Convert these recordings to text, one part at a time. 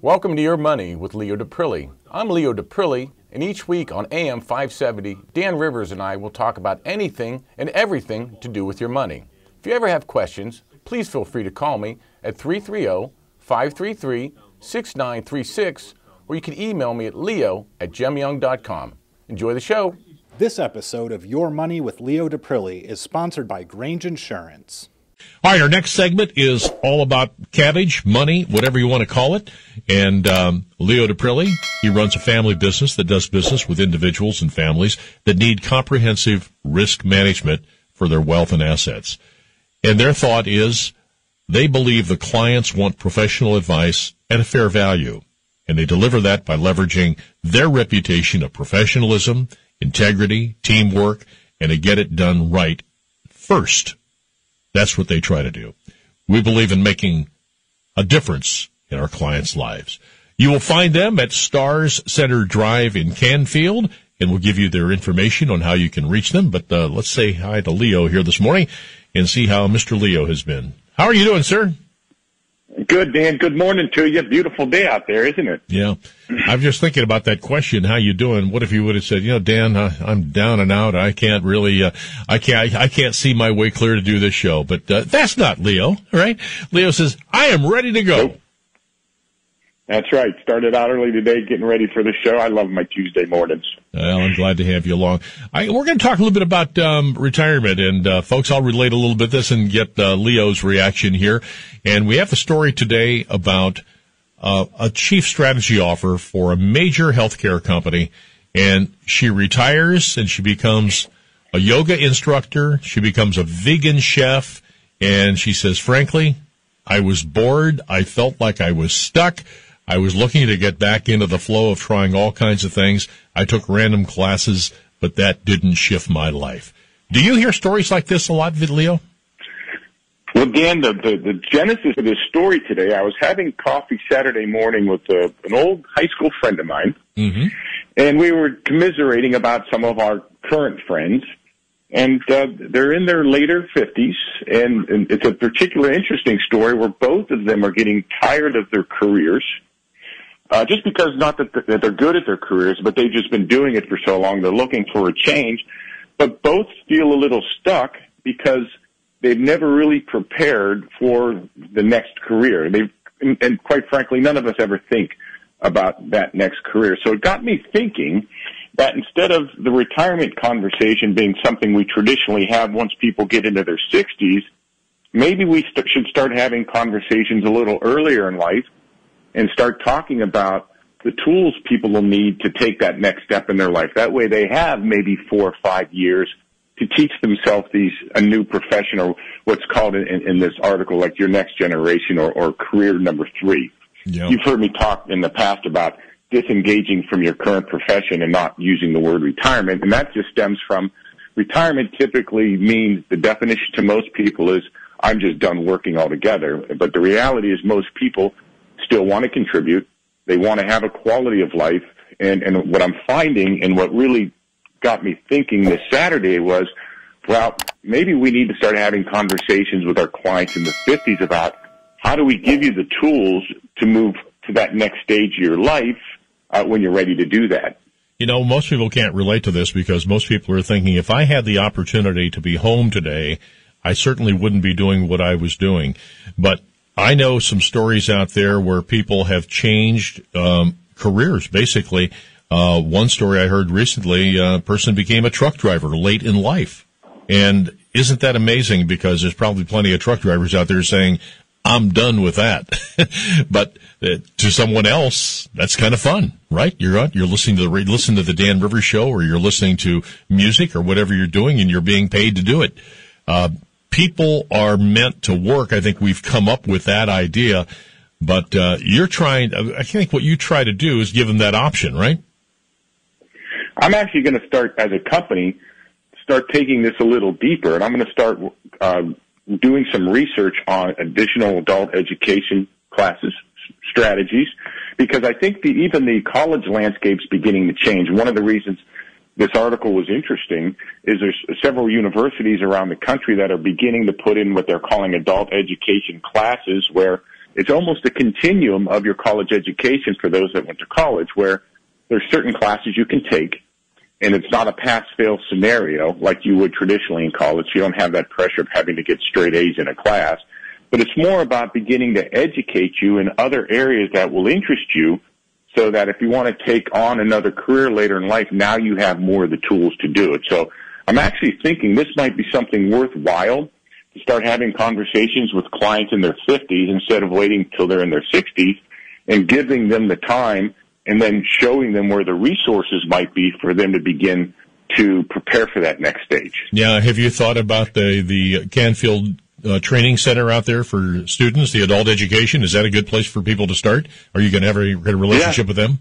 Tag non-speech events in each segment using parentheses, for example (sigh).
Welcome to Your Money with Leo Daprile. I'm Leo Daprile, and each week on AM 570, Dan Rivers and I will talk about anything and everything to do with your money. If you ever have questions, please feel free to call me at 330 533 6936, or you can email me at leo at gemyoung.com. Enjoy the show. This episode of Your Money with Leo Daprile is sponsored by Grange Insurance. All right, our next segment is all about cabbage, money, whatever you want to call it. And um, Leo Daprile, he runs a family business that does business with individuals and families that need comprehensive risk management for their wealth and assets. And their thought is they believe the clients want professional advice at a fair value. And they deliver that by leveraging their reputation of professionalism, integrity, teamwork, and to get it done right first. That's what they try to do. We believe in making a difference in our clients' lives. You will find them at Stars Center Drive in Canfield, and we'll give you their information on how you can reach them. But uh, let's say hi to Leo here this morning and see how Mr. Leo has been. How are you doing, sir? Good, Dan. Good morning to you. Beautiful day out there, isn't it? Yeah. I'm just thinking about that question. How you doing? What if you would have said, you know, Dan, uh, I'm down and out. I can't really, uh, I can't, I can't see my way clear to do this show. But uh, that's not Leo, right? Leo says, I am ready to go. Nope. That's right. Started out early today, getting ready for the show. I love my Tuesday mornings. Well, I'm glad to have you along. I, we're going to talk a little bit about um, retirement, and uh, folks, I'll relate a little bit this and get uh, Leo's reaction here. And we have a story today about uh, a chief strategy offer for a major healthcare company, and she retires and she becomes a yoga instructor. She becomes a vegan chef, and she says, frankly, I was bored. I felt like I was stuck. I was looking to get back into the flow of trying all kinds of things. I took random classes, but that didn't shift my life. Do you hear stories like this a lot, Leo? Well, Dan, the, the, the genesis of this story today, I was having coffee Saturday morning with a, uh, an old high school friend of mine, mm-hmm. and we were commiserating about some of our current friends. And uh, they're in their later 50s, and, and it's a particularly interesting story where both of them are getting tired of their careers – uh, just because not that, they're good at their careers, but they've just been doing it for so long, they're looking for a change. But both feel a little stuck because they've never really prepared for the next career. They, and, and quite frankly, none of us ever think about that next career. So it got me thinking that instead of the retirement conversation being something we traditionally have once people get into their 60s, maybe we st- should start having conversations a little earlier in life and start talking about the tools people will need to take that next step in their life. That way they have maybe four or five years to teach themselves these, a new profession or what's called in, in this article, like your next generation or, or career number three. Yep. You've heard me talk in the past about disengaging from your current profession and not using the word retirement. And that just stems from retirement typically means the definition to most people is I'm just done working altogether. But the reality is most people still want to contribute. They want to have a quality of life. And, and what I'm finding and what really got me thinking this Saturday was, well, maybe we need to start having conversations with our clients in the 50s about how do we give you the tools to move to that next stage of your life uh, when you're ready to do that. You know, most people can't relate to this because most people are thinking if I had the opportunity to be home today, I certainly wouldn't be doing what I was doing. But I know some stories out there where people have changed um, careers. Basically, uh, one story I heard recently: a person became a truck driver late in life, and isn't that amazing? Because there's probably plenty of truck drivers out there saying, "I'm done with that," (laughs) but uh, to someone else, that's kind of fun, right? You're you're listening to the listen to the Dan Rivers show, or you're listening to music, or whatever you're doing, and you're being paid to do it. Uh, people are meant to work. I think we've come up with that idea, but uh, you're trying. I think what you try to do is give them that option, right? I'm actually going to start as a company, start taking this a little deeper, and I'm going to start uh, doing some research on additional adult education classes, strategies, because I think the, even the college landscape's beginning to change. One of the reasons this article was interesting is there's several universities around the country that are beginning to put in what they're calling adult education classes where it's almost a continuum of your college education for those that went to college where there's certain classes you can take and it's not a pass fail scenario like you would traditionally in college. You don't have that pressure of having to get straight A's in a class, but it's more about beginning to educate you in other areas that will interest you so that if you want to take on another career later in life, now you have more of the tools to do it. So I'm actually thinking this might be something worthwhile to start having conversations with clients in their 50s instead of waiting till they're in their 60s and giving them the time and then showing them where the resources might be for them to begin to prepare for that next stage. Yeah. Have you thought about the, the Canfield uh, training center out there for students, the adult education? Is that a good place for people to start? Are you going to have a, a relationship yeah. with them?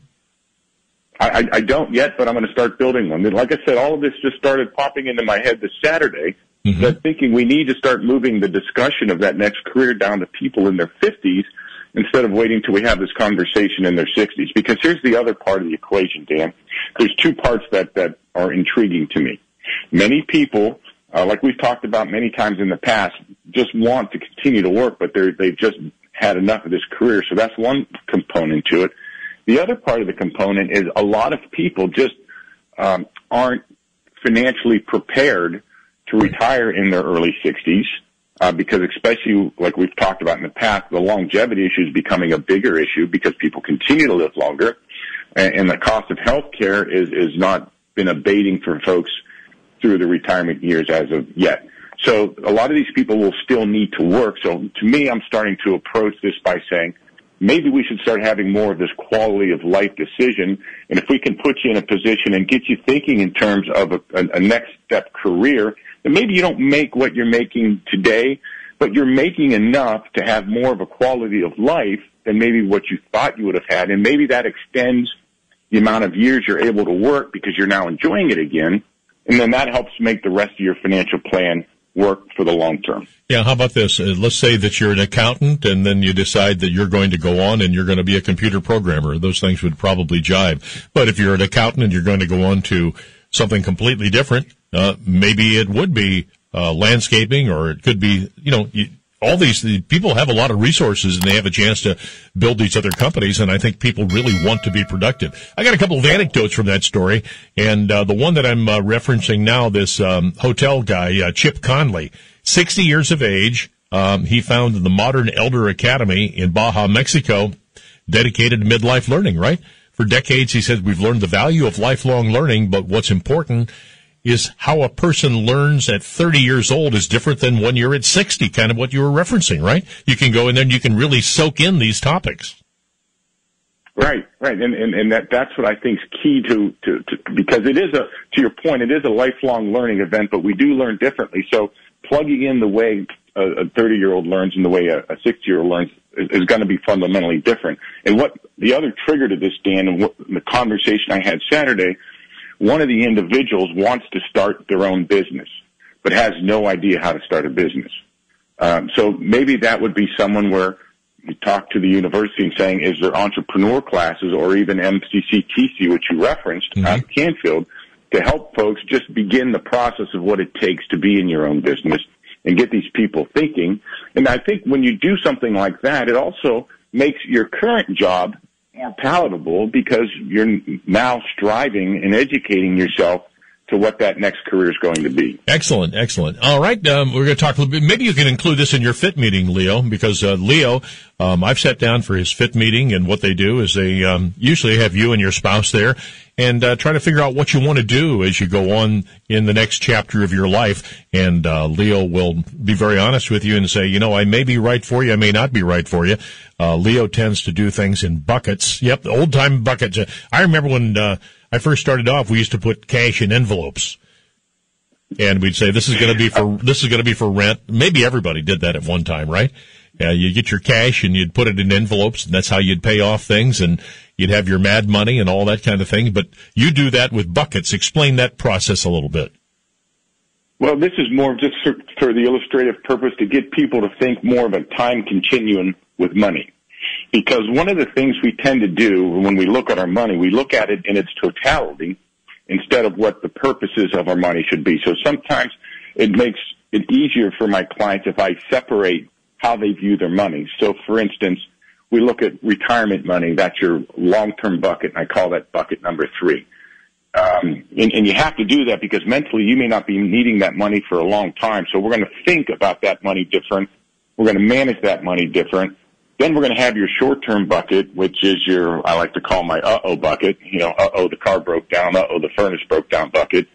I, I don't yet, but I'm going to start building one. Like I said, all of this just started popping into my head this Saturday. Mm-hmm. But thinking we need to start moving the discussion of that next career down to people in their 50s instead of waiting till we have this conversation in their 60s. Because here's the other part of the equation, Dan. There's two parts that, that are intriguing to me. Many people, uh, like we've talked about many times in the past, just want to continue to work, but they're, they've just had enough of this career. So that's one component to it. The other part of the component is a lot of people just um, aren't financially prepared to retire in their early 60s uh, because especially like we've talked about in the past, the longevity issue is becoming a bigger issue because people continue to live longer, and, and the cost of health care is is not been abating for folks through the retirement years as of yet. So a lot of these people will still need to work. So to me, I'm starting to approach this by saying, maybe we should start having more of this quality of life decision. And if we can put you in a position and get you thinking in terms of a, a, a next step career and maybe you don't make what you're making today, but you're making enough to have more of a quality of life than maybe what you thought you would have had. And maybe that extends the amount of years you're able to work because you're now enjoying it again. And then that helps make the rest of your financial plan work for the long term. Yeah, how about this? Uh, let's say that you're an accountant and then you decide that you're going to go on and you're going to be a computer programmer. Those things would probably jive. But if you're an accountant and you're going to go on to something completely different, uh, maybe it would be uh, landscaping, or it could be, you know, you, all these the people have a lot of resources and they have a chance to build these other companies. And I think people really want to be productive. I got a couple of anecdotes from that story, and uh, the one that I'm uh, referencing now, this um, hotel guy, uh, Chip Conley, 60 years of age. Um, he founded the Modern Elder Academy in Baja, Mexico, dedicated to midlife learning. Right for decades, he said we've learned the value of lifelong learning, but what's important is how a person learns at 30 years old is different than when you're at 60, kind of what you were referencing, right? You can go in there and you can really soak in these topics. Right, right, and and, and that that's what I think is key to, to to because it is a to your point, it is a lifelong learning event, but we do learn differently. So plugging in the way a 30 year old learns and the way a 60 year old learns is, is going to be fundamentally different. And what the other trigger to this, Dan, and what the conversation I had Saturday one of the individuals wants to start their own business, but has no idea how to start a business. Um, so maybe that would be someone where you talk to the university and saying, is there entrepreneur classes or even MCCTC, which you referenced mm-hmm. at Canfield, to help folks just begin the process of what it takes to be in your own business and get these people thinking. And I think when you do something like that, it also makes your current job more palatable because you're now striving and educating yourself to what that next career is going to be. Excellent, excellent. All right, um, we're going to talk a little bit. Maybe you can include this in your fit meeting, Leo, because uh, Leo, um, I've sat down for his fit meeting, and what they do is they um, usually have you and your spouse there, and uh, try to figure out what you want to do as you go on in the next chapter of your life. And uh, Leo will be very honest with you and say, you know, I may be right for you, I may not be right for you. Uh, Leo tends to do things in buckets. Yep, old time buckets. I remember when uh, I first started off, we used to put cash in envelopes. And we'd say this is going to be for this is going to be for rent. Maybe everybody did that at one time, right? Yeah, you get your cash and you'd put it in envelopes, and that's how you'd pay off things, and you'd have your mad money and all that kind of thing. But you do that with buckets. Explain that process a little bit. Well, this is more just for, for the illustrative purpose to get people to think more of a time continuum with money. Because one of the things we tend to do when we look at our money, we look at it in its totality instead of what the purposes of our money should be. So sometimes it makes it easier for my clients if I separate how they view their money. So for instance, we look at retirement money. That's your long-term bucket. And I call that bucket number three. Um, and, and you have to do that because mentally you may not be needing that money for a long time. So we're going to think about that money different. We're going to manage that money different. Then we're going to have your short-term bucket, which is your, I like to call my uh-oh bucket. You know, uh-oh, the car broke down. Uh-oh, the furnace broke down bucket.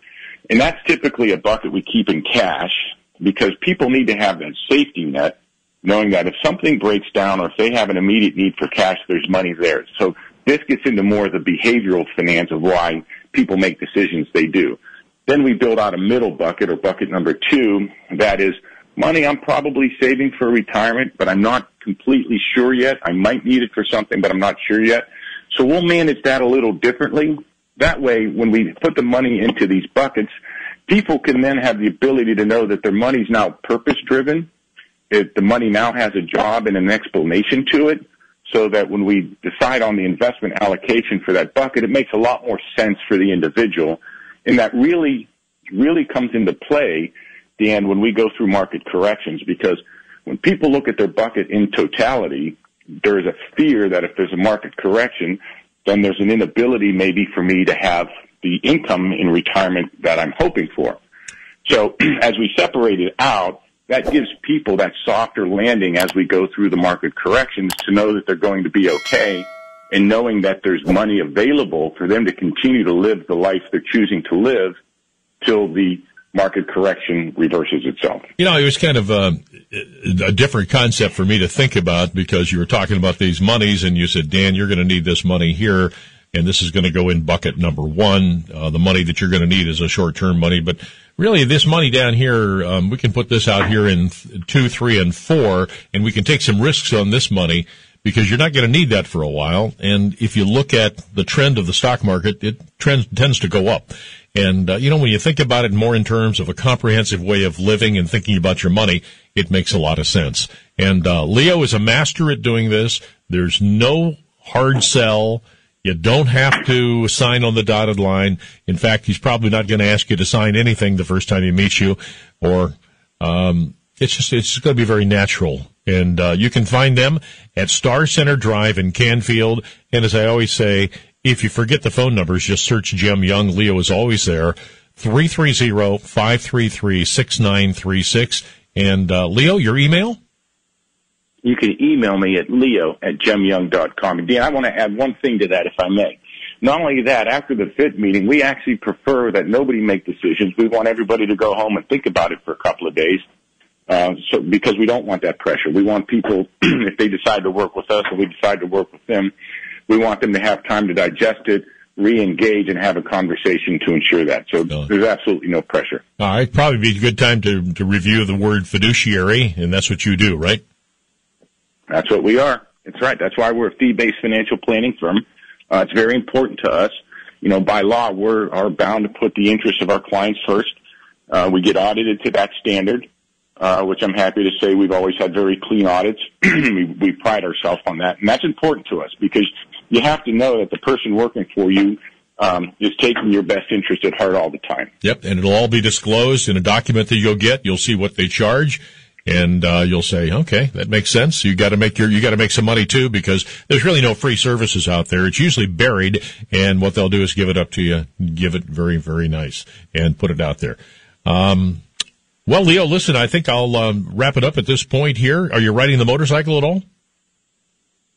And that's typically a bucket we keep in cash because people need to have that safety net knowing that if something breaks down or if they have an immediate need for cash, there's money there. So this gets into more of the behavioral finance of why people make decisions they do. Then we build out a middle bucket or bucket number two that is money I'm probably saving for retirement, but I'm not completely sure yet. I might need it for something, but I'm not sure yet. So we'll manage that a little differently. That way, when we put the money into these buckets, people can then have the ability to know that their money's now purpose driven it, the money now has a job and an explanation to it so that when we decide on the investment allocation for that bucket, it makes a lot more sense for the individual. And that really, really comes into play, Dan, when we go through market corrections because when people look at their bucket in totality, there is a fear that if there's a market correction, then there's an inability maybe for me to have the income in retirement that I'm hoping for. So (clears throat) as we separate it out, that gives people that softer landing as we go through the market corrections to know that they're going to be okay and knowing that there's money available for them to continue to live the life they're choosing to live till the market correction reverses itself. You know, it was kind of a, a, different concept for me to think about because you were talking about these monies and you said, Dan, you're going to need this money here and this is going to go in bucket number one. Uh, the money that you're going to need is a short-term money, but really this money down here, um, we can put this out here in two, three, and four, and we can take some risks on this money because you're not going to need that for a while. And if you look at the trend of the stock market, it trends, tends to go up. And, uh, you know, when you think about it more in terms of a comprehensive way of living and thinking about your money, it makes a lot of sense. And, uh, Leo is a master at doing this. There's no hard sell. You don't have to sign on the dotted line. In fact, he's probably not going to ask you to sign anything the first time he meets you, or um, it's just it's going to be very natural. And uh, you can find them at Star Center Drive in Canfield. And as I always say, if you forget the phone numbers, just search Gem Young. Leo is always there. 330-533-6936. And uh, Leo, your email? You can email me at leo at gemyoung.com. And Dan, I want to add one thing to that, if I may. Not only that, after the FIT meeting, we actually prefer that nobody make decisions. We want everybody to go home and think about it for a couple of days. Uh, so because we don't want that pressure. We want people, (clears throat) if they decide to work with us and we decide to work with them, we want them to have time to digest it, re-engage and have a conversation to ensure that. So no. there's absolutely no pressure. All right. Probably be a good time to, to review the word fiduciary, and that's what you do, right? That's what we are. That's right. That's why we're a fee-based financial planning firm. Uh, it's very important to us. You know, by law, we're are bound to put the interests of our clients first. Uh, we get audited to that standard, uh, which I'm happy to say we've always had very clean audits. (clears throat) we, we pride ourselves on that, and that's important to us because you have to know that the person working for you um, is taking your best interest at heart all the time. Yep, and it'll all be disclosed in a document that you'll get. You'll see what they charge and uh, you'll say, okay, that makes sense. You got to make your, you got to make some money too, because there's really no free services out there. It's usually buried, and what they'll do is give it up to you, give it very, very nice, and put it out there. Um, well, Leo, listen, I think I'll um, wrap it up at this point here. Are you riding the motorcycle at all?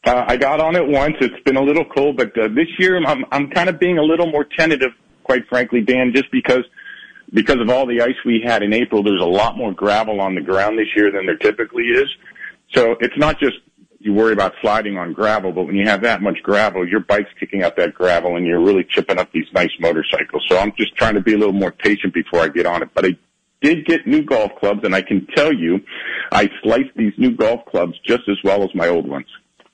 Uh, I got on it once. It's been a little cold, but uh, this year I'm I'm kind of being a little more tentative, quite frankly, Dan, just because because of all the ice we had in April, there's a lot more gravel on the ground this year than there typically is. So it's not just you worry about sliding on gravel, but when you have that much gravel, your bike's kicking up that gravel and you're really chipping up these nice motorcycles. So I'm just trying to be a little more patient before I get on it. But I did get new golf clubs and I can tell you I slice these new golf clubs just as well as my old ones.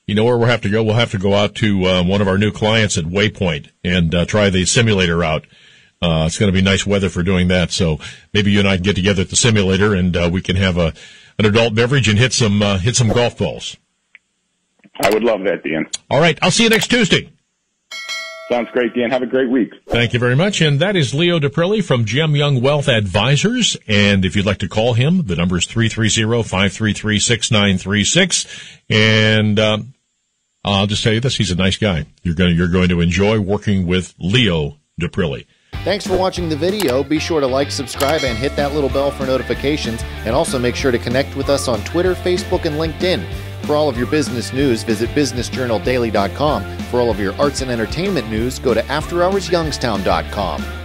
You know where we'll have to go? We'll have to go out to uh, one of our new clients at Waypoint and uh, try the simulator out. Uh, it's going to be nice weather for doing that. So maybe you and I can get together at the simulator and uh, we can have a an adult beverage and hit some uh, hit some golf balls. I would love that, Dan. All right, I'll see you next Tuesday. Sounds great, Dan. Have a great week. Thank you very much. And that is Leo Daprile from Gem Young Wealth Advisors. And if you'd like to call him, the number is 330-533-6936. And, um, I'll just tell you this, he's a nice guy. You're going to, you're going to enjoy working with Leo Daprile. Thanks for watching the video. Be sure to like, subscribe, and hit that little bell for notifications. And also make sure to connect with us on Twitter, Facebook, and LinkedIn. For all of your business news, visit businessjournaldaily.com. For all of your arts and entertainment news, go to afterhoursyoungstown.com.